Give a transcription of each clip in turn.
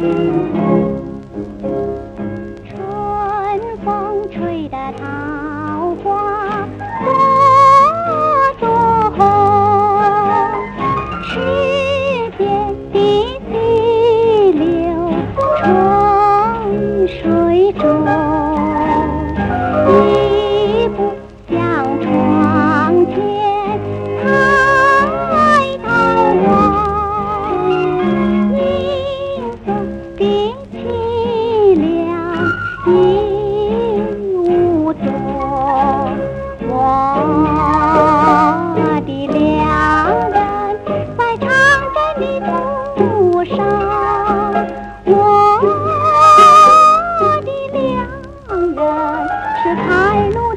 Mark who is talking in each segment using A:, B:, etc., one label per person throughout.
A: Thank you.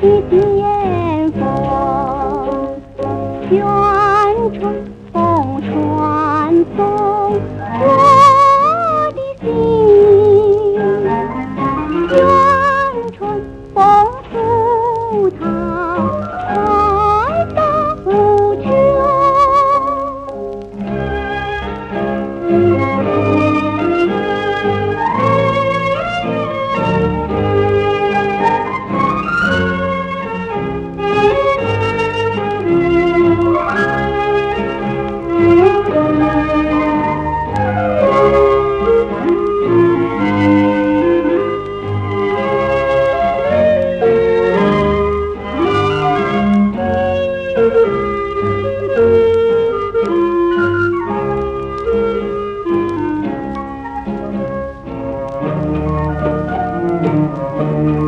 B: 弟弟耶。
C: Thank you.